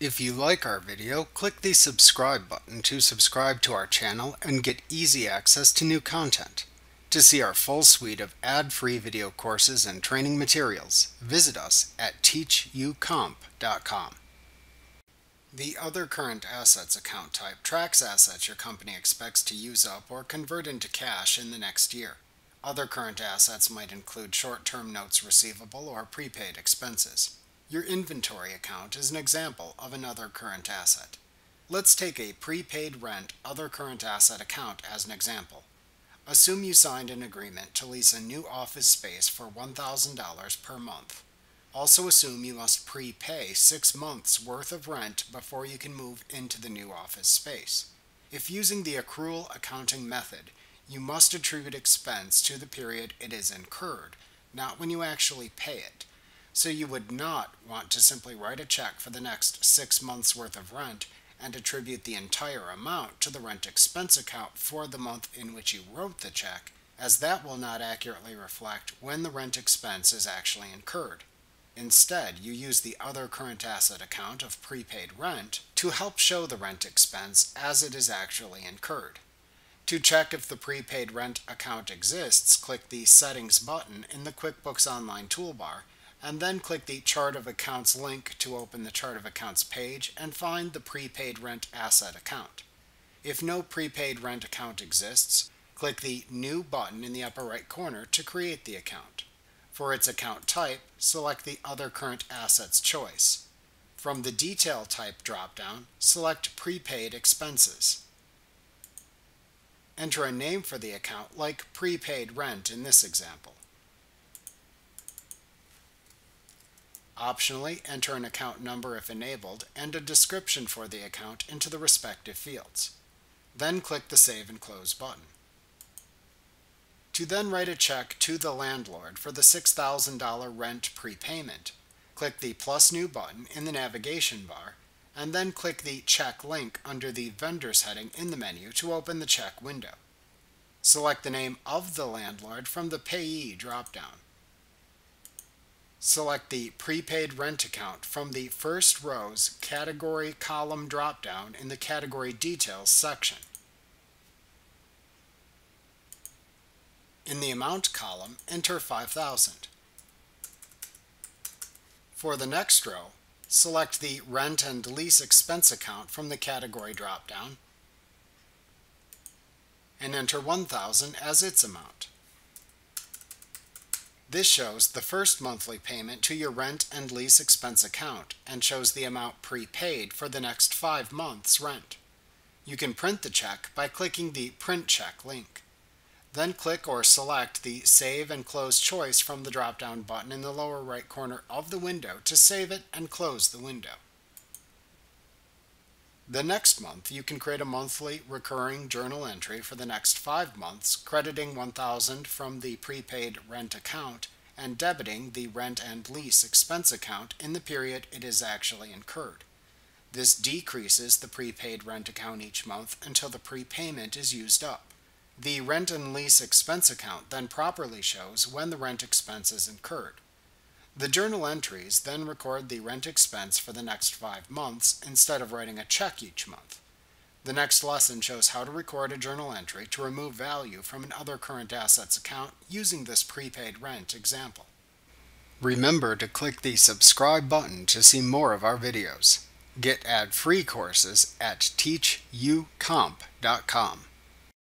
If you like our video, click the subscribe button to subscribe to our channel and get easy access to new content. To see our full suite of ad-free video courses and training materials, visit us at teachucomp.com. The Other Current Assets account type tracks assets your company expects to use up or convert into cash in the next year. Other current assets might include short-term notes receivable or prepaid expenses. Your inventory account is an example of another current asset. Let's take a prepaid rent other current asset account as an example. Assume you signed an agreement to lease a new office space for $1,000 per month. Also assume you must prepay six months worth of rent before you can move into the new office space. If using the accrual accounting method, you must attribute expense to the period it is incurred, not when you actually pay it. So you would not want to simply write a check for the next six months worth of rent and attribute the entire amount to the rent expense account for the month in which you wrote the check, as that will not accurately reflect when the rent expense is actually incurred. Instead, you use the other current asset account of prepaid rent to help show the rent expense as it is actually incurred. To check if the prepaid rent account exists, click the Settings button in the QuickBooks Online toolbar and then click the Chart of Accounts link to open the Chart of Accounts page and find the prepaid rent asset account. If no prepaid rent account exists, click the New button in the upper right corner to create the account. For its account type, select the Other Current Assets choice. From the Detail Type dropdown, select Prepaid Expenses. Enter a name for the account like prepaid rent in this example. Optionally, enter an account number if enabled and a description for the account into the respective fields. Then click the Save and Close button. To then write a check to the landlord for the $6,000 rent prepayment, click the Plus New button in the navigation bar and then click the Check link under the Vendors heading in the menu to open the check window. Select the name of the landlord from the Payee dropdown. Select the Prepaid Rent Account from the first row's Category column dropdown in the Category Details section. In the Amount column, enter 5000 For the next row, select the Rent and Lease Expense account from the Category dropdown and enter 1000 as its amount. This shows the first monthly payment to your rent and lease expense account and shows the amount prepaid for the next five months' rent. You can print the check by clicking the Print Check link. Then click or select the Save and Close choice from the drop-down button in the lower right corner of the window to save it and close the window. The next month, you can create a monthly recurring journal entry for the next five months, crediting 1000 from the prepaid rent account and debiting the rent and lease expense account in the period it is actually incurred. This decreases the prepaid rent account each month until the prepayment is used up. The rent and lease expense account then properly shows when the rent expense is incurred. The journal entries then record the rent expense for the next five months instead of writing a check each month. The next lesson shows how to record a journal entry to remove value from an other current assets account using this prepaid rent example. Remember to click the subscribe button to see more of our videos. Get ad-free courses at teachucomp.com.